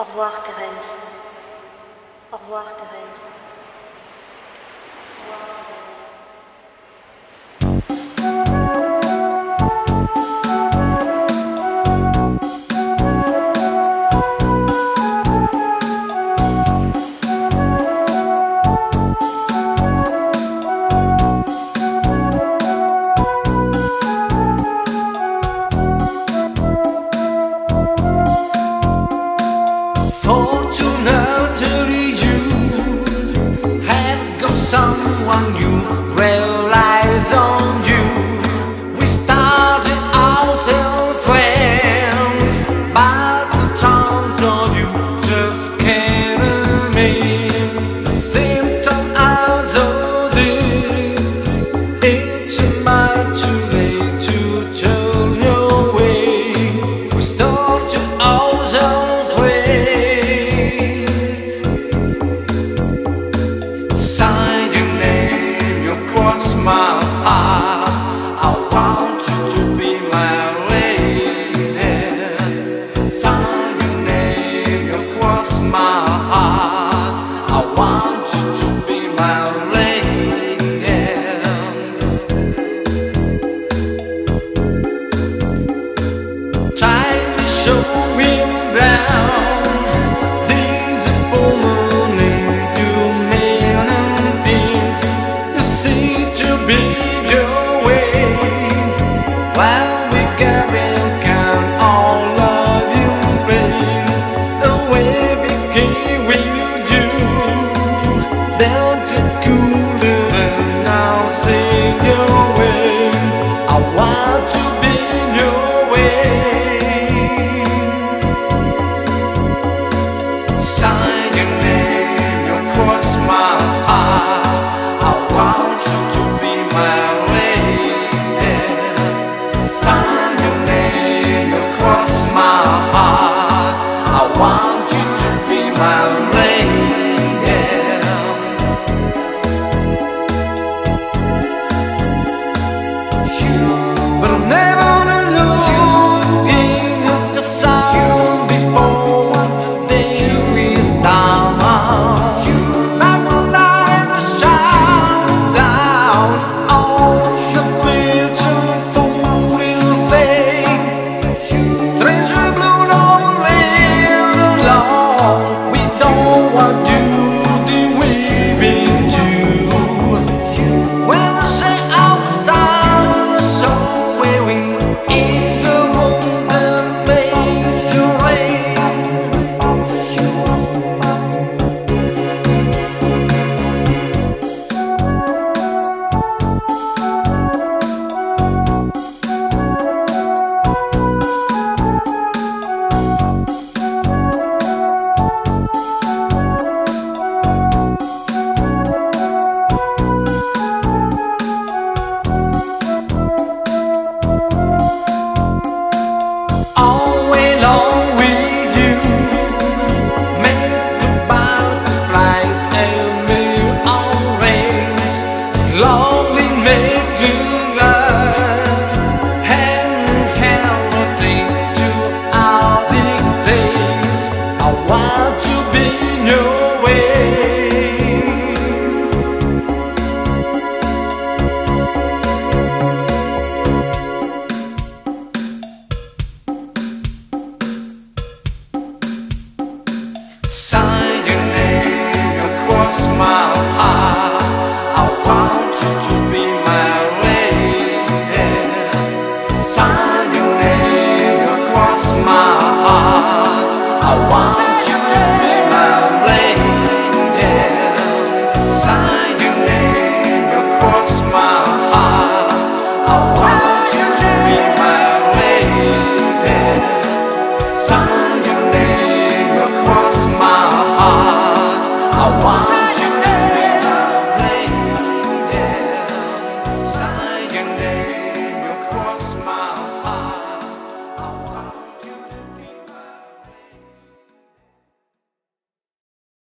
Au revoir, Thérèse. Au revoir, Thérèse. Au revoir. someone you rely on you. We I want.